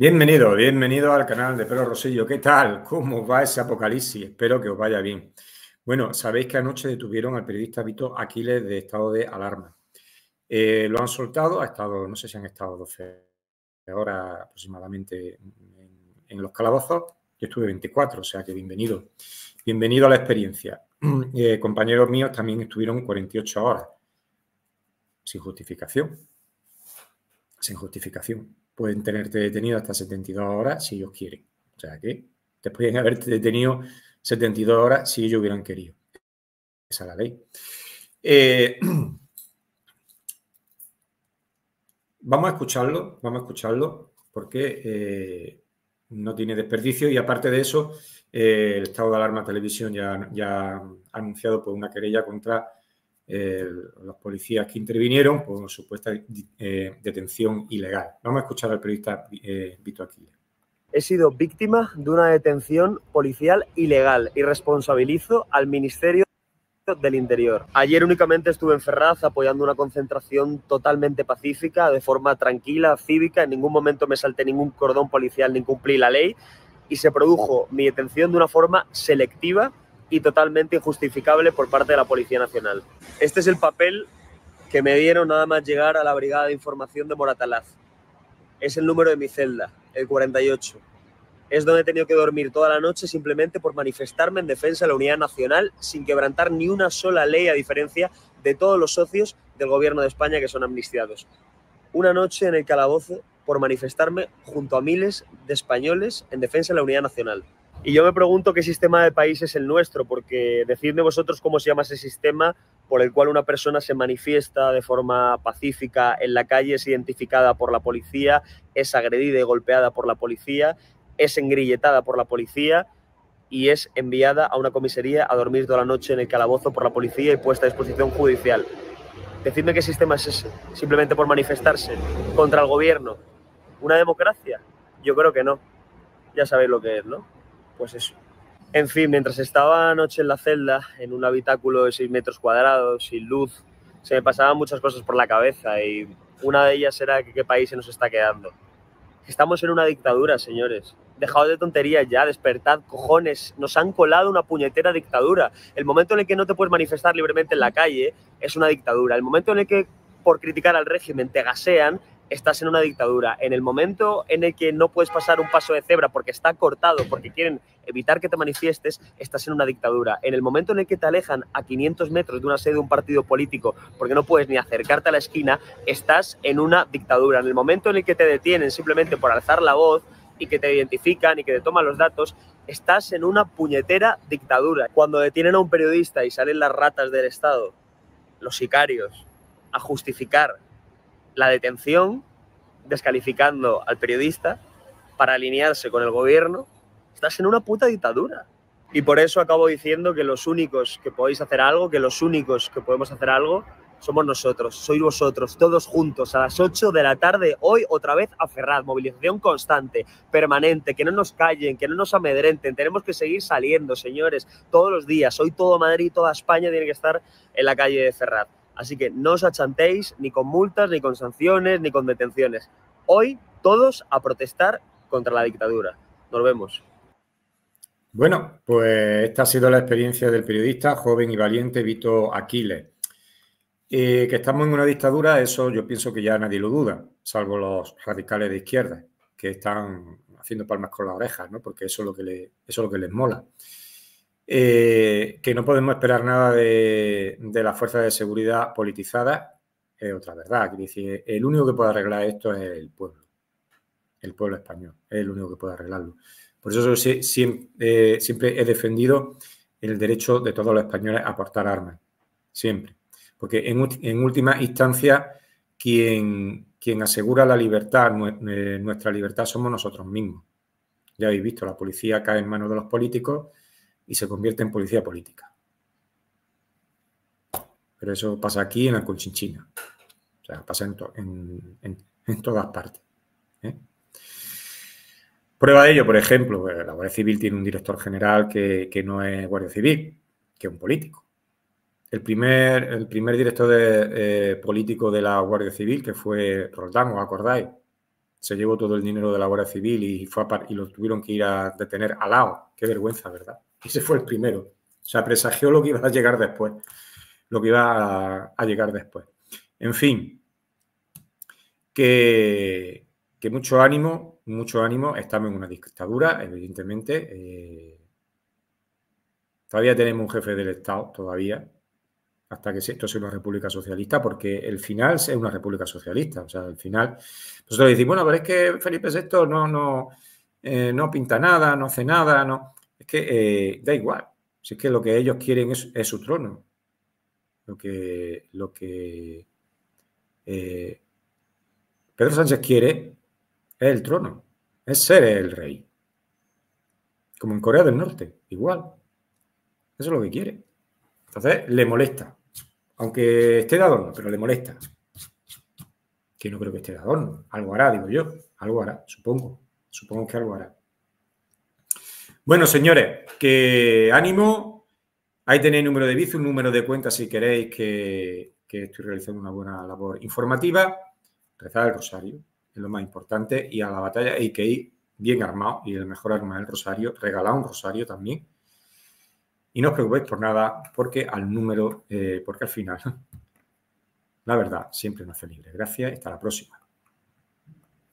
Bienvenido, bienvenido al canal de Pedro Rosillo. ¿Qué tal? ¿Cómo va ese apocalipsis? Espero que os vaya bien. Bueno, sabéis que anoche detuvieron al periodista Vito Aquiles de estado de alarma. Eh, lo han soltado, ha estado, no sé si han estado 12 horas aproximadamente en, los calabozos. Yo estuve 24, o sea que bienvenido. Bienvenido a la experiencia. Eh, compañeros míos también estuvieron 48 horas sin justificación. Sin justificación pueden tenerte detenido hasta 72 horas si ellos quieren. O sea que te pueden haberte detenido 72 horas si ellos hubieran querido. Esa es la ley. Eh, vamos a escucharlo, vamos a escucharlo, porque eh, no tiene desperdicio y aparte de eso, eh, el Estado de Alarma Televisión ya, ya ha anunciado por una querella contra los policías que intervinieron por supuesta eh, detención ilegal. Vamos a escuchar al periodista eh, Vito Aquiles. He sido víctima de una detención policial ilegal y responsabilizo al Ministerio del Interior. Ayer únicamente estuve en Ferraz apoyando una concentración totalmente pacífica, de forma tranquila, cívica. En ningún momento me salté ningún cordón policial ni cumplí la ley y se produjo mi detención de una forma selectiva y totalmente injustificable por parte de la Policía Nacional. Este es el papel que me dieron nada más llegar a la Brigada de Información de Moratalaz. Es el número de mi celda, el 48. Es donde he tenido que dormir toda la noche simplemente por manifestarme en defensa de la unidad nacional sin quebrantar ni una sola ley a diferencia de todos los socios del gobierno de España que son amnistiados. Una noche en el calabozo por manifestarme junto a miles de españoles en defensa de la unidad nacional. Y yo me pregunto qué sistema de país es el nuestro, porque decidme vosotros cómo se llama ese sistema por el cual una persona se manifiesta de forma pacífica en la calle, es identificada por la policía, es agredida y golpeada por la policía, es engrilletada por la policía y es enviada a una comisaría a dormir toda la noche en el calabozo por la policía y puesta a disposición judicial. Decidme qué sistema es ese, simplemente por manifestarse contra el gobierno. ¿Una democracia? Yo creo que no. Ya sabéis lo que es, ¿no? Pues eso. En fin, mientras estaba anoche en la celda, en un habitáculo de 6 metros cuadrados, sin luz, se me pasaban muchas cosas por la cabeza y una de ellas era que qué país se nos está quedando. Estamos en una dictadura, señores. Dejaos de tonterías ya, despertad, cojones. Nos han colado una puñetera dictadura. El momento en el que no te puedes manifestar libremente en la calle es una dictadura. El momento en el que por criticar al régimen te gasean estás en una dictadura. En el momento en el que no puedes pasar un paso de cebra porque está cortado, porque quieren evitar que te manifiestes, estás en una dictadura. En el momento en el que te alejan a 500 metros de una sede de un partido político porque no puedes ni acercarte a la esquina, estás en una dictadura. En el momento en el que te detienen simplemente por alzar la voz y que te identifican y que te toman los datos, estás en una puñetera dictadura. Cuando detienen a un periodista y salen las ratas del Estado, los sicarios, a justificar la detención, descalificando al periodista para alinearse con el gobierno, estás en una puta dictadura. Y por eso acabo diciendo que los únicos que podéis hacer algo, que los únicos que podemos hacer algo, somos nosotros, sois vosotros, todos juntos, a las 8 de la tarde, hoy otra vez a Ferraz, movilización constante, permanente, que no nos callen, que no nos amedrenten, tenemos que seguir saliendo, señores, todos los días, hoy todo Madrid, toda España tiene que estar en la calle de Ferraz. Así que no os achantéis ni con multas, ni con sanciones, ni con detenciones. Hoy todos a protestar contra la dictadura. Nos vemos. Bueno, pues esta ha sido la experiencia del periodista joven y valiente Vito Aquiles. Eh, que estamos en una dictadura, eso yo pienso que ya nadie lo duda, salvo los radicales de izquierda, que están haciendo palmas con las orejas, ¿no? porque eso es lo que, eso es lo que les mola. Eh, que no podemos esperar nada de, la fuerza de seguridad politizada es otra verdad. El único que puede arreglar esto es el pueblo, el pueblo español, es el único que puede arreglarlo. Por eso siempre, eh, siempre he defendido el derecho de todos los españoles a portar armas, siempre. Porque en, última instancia, quien, quien asegura la libertad, eh, nuestra libertad, somos nosotros mismos. Ya habéis visto, la policía cae en manos de los políticos y se convierte en policía política. Pero eso pasa aquí en la Conchinchina. O sea, pasa en, todas partes. ¿eh? Prueba de ello, por ejemplo, pues, la Guardia Civil tiene un director general que, no es Guardia Civil, que es un político. El primer, el primer director eh, político de la Guardia Civil, que fue Roldán, ¿os acordáis? se llevó todo el dinero de la Guardia Civil y, fue y lo tuvieron que ir a detener al lado. Qué vergüenza, ¿verdad? Ese fue el primero. O sea, presagió lo que iba a llegar después. Lo que iba a, llegar después. En fin, que, mucho ánimo, mucho ánimo. Estamos en una dictadura, evidentemente. Eh, todavía tenemos un jefe del Estado, todavía, hasta que esto sea una república socialista, porque el final es una república socialista. O sea, el final, nosotros decimos, bueno, pero es que Felipe VI no, no, eh, no pinta nada, no hace nada, no. Es que eh, da igual. Si es que lo que ellos quieren es, su trono. Lo que, lo que eh, Pedro Sánchez quiere es el trono, es ser el rey. Como en Corea del Norte, igual. Eso es lo que quiere. Entonces, le molesta. Aunque esté de adorno, pero le molesta. Que no creo que esté de adorno. Algo hará, digo yo. Algo hará, supongo. Supongo que algo hará. Bueno, señores, que ánimo. Ahí tenéis número de bici, un número de cuenta si queréis que, estoy realizando una buena labor informativa. Rezar el rosario, es lo más importante. Y a la batalla hay que ir bien armado y el mejor arma es el rosario. Regalar un rosario también y no os preocupéis por nada, porque al número, eh, porque al final, la verdad siempre nos hace libre. Gracias y hasta la próxima.